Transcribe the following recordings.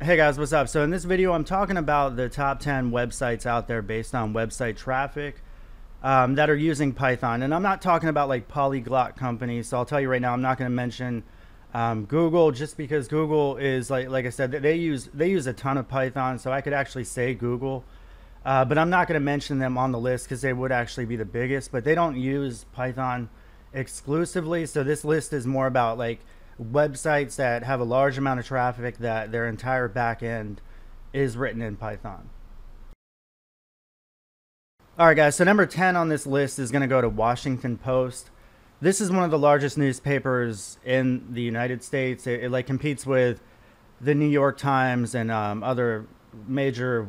Hey guys, what's up? So in this video, I'm talking about the top 10 websites out there based on website traffic um, that are using Python. And I'm not talking about like polyglot companies. So I'll tell you right now, I'm not going to mention um, Google just because Google is like, like I said, they use, they use a ton of Python. So I could actually say Google, uh, but I'm not going to mention them on the list because they would actually be the biggest, but they don't use Python exclusively. So this list is more about like websites that have a large amount of traffic that their entire backend is written in Python. All right, guys. So number 10 on this list is going to go to Washington Post. This is one of the largest newspapers in the United States. It, it like competes with the New York Times and um, other major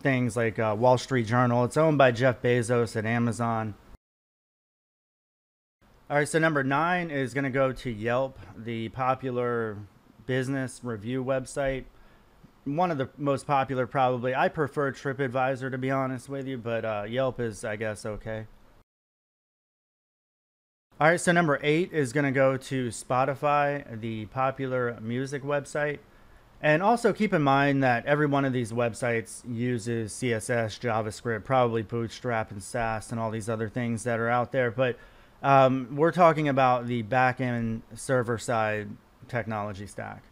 things like uh, Wall Street Journal. It's owned by Jeff Bezos at Amazon. All right, so number nine is going to go to Yelp, the popular business review website. One of the most popular, probably. I prefer TripAdvisor, to be honest with you, but uh, Yelp is, I guess, okay. All right, so number eight is going to go to Spotify, the popular music website. And also keep in mind that every one of these websites uses CSS, JavaScript, probably Bootstrap and Sass and all these other things that are out there. But um, we're talking about the backend server side technology stack.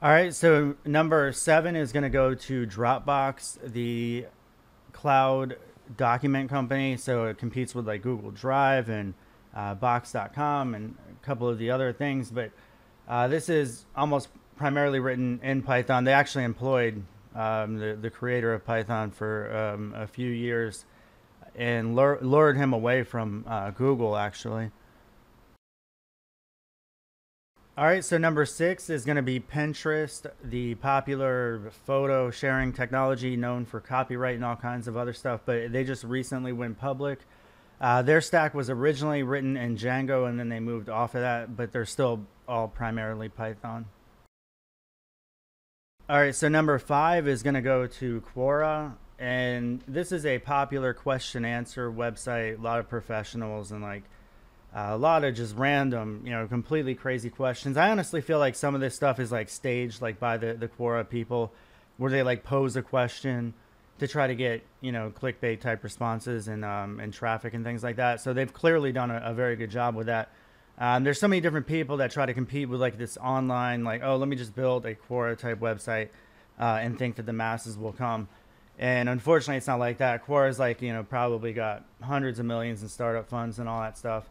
All right, so number seven is going to go to Dropbox, the cloud document company. So it competes with like Google Drive and uh, Box.com and a couple of the other things. But uh, this is almost primarily written in Python. They actually employed um, the, the creator of Python for um, a few years and lure, lured him away from uh, Google, actually. All right, so number six is going to be Pinterest, the popular photo sharing technology known for copyright and all kinds of other stuff, but they just recently went public. Uh, their stack was originally written in Django and then they moved off of that, but they're still all primarily Python. All right, so number five is going to go to Quora. And this is a popular question answer website. A lot of professionals and like uh, a lot of just random, you know, completely crazy questions. I honestly feel like some of this stuff is like staged, like by the the Quora people, where they like pose a question to try to get you know clickbait type responses and um, and traffic and things like that. So they've clearly done a, a very good job with that. Um, there's so many different people that try to compete with like this online, like, oh, let me just build a Quora type website uh, and think that the masses will come. And unfortunately, it's not like that. Quora's like, you know, probably got hundreds of millions in startup funds and all that stuff.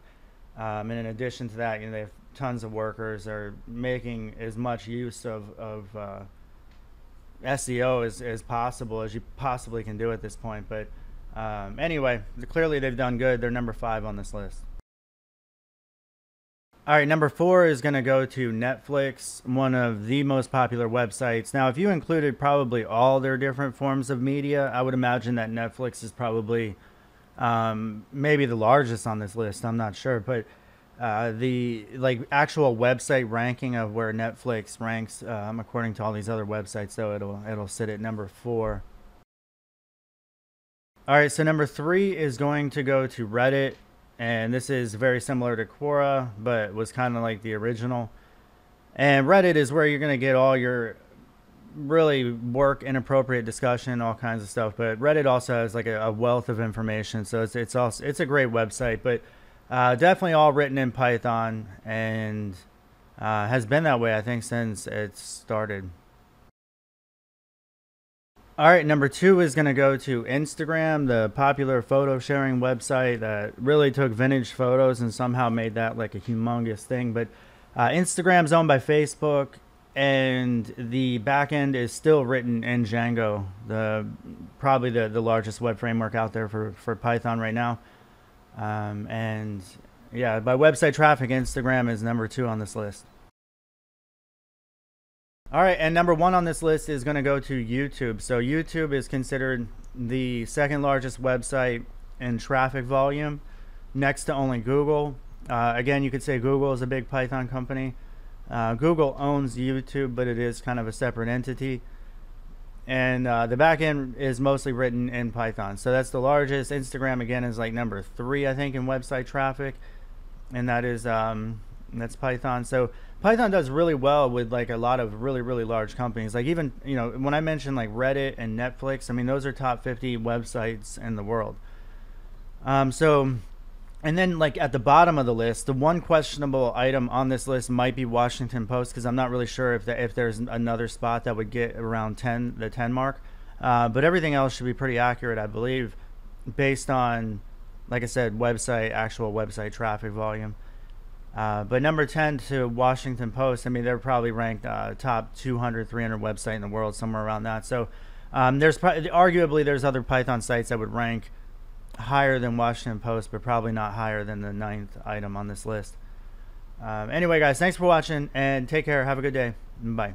Um, and in addition to that, you know, they have tons of workers. are making as much use of, of uh, SEO as, as possible as you possibly can do at this point. But um, anyway, clearly they've done good. They're number five on this list. All right, number four is going to go to Netflix, one of the most popular websites. Now, if you included probably all their different forms of media, I would imagine that Netflix is probably um, maybe the largest on this list. I'm not sure, but uh, the like actual website ranking of where Netflix ranks, um, according to all these other websites, though it'll it'll sit at number four. All right, so number three is going to go to Reddit and this is very similar to Quora, but was kind of like the original. And Reddit is where you're going to get all your really work inappropriate discussion, all kinds of stuff. But Reddit also has like a, a wealth of information, so it's it's also it's a great website, but uh, definitely all written in Python and uh, has been that way I think since it started. All right, number two is going to go to Instagram, the popular photo sharing website that really took vintage photos and somehow made that like a humongous thing. But uh, Instagram's owned by Facebook, and the backend is still written in Django, the probably the, the largest web framework out there for, for Python right now. Um, and yeah, by website traffic, Instagram is number two on this list. All right, and number one on this list is going to go to YouTube. So YouTube is considered the second largest website in traffic volume, next to only Google. Uh, again, you could say Google is a big Python company. Uh, Google owns YouTube, but it is kind of a separate entity. And uh, the backend is mostly written in Python. So that's the largest. Instagram, again, is like number three, I think, in website traffic. And that is um, that's Python. So Python does really well with like a lot of really really large companies. Like even you know when I mentioned like Reddit and Netflix, I mean those are top 50 websites in the world. Um, so and then like at the bottom of the list, the one questionable item on this list might be Washington Post because I'm not really sure if the, if there's another spot that would get around 10 the 10 mark. Uh, but everything else should be pretty accurate, I believe, based on, like I said, website actual website traffic volume. Uh, but number 10 to Washington Post, I mean, they're probably ranked uh, top 200, 300 website in the world, somewhere around that. So um, there's probably arguably there's other Python sites that would rank higher than Washington Post, but probably not higher than the ninth item on this list. Um, anyway, guys, thanks for watching and take care. Have a good day. Bye.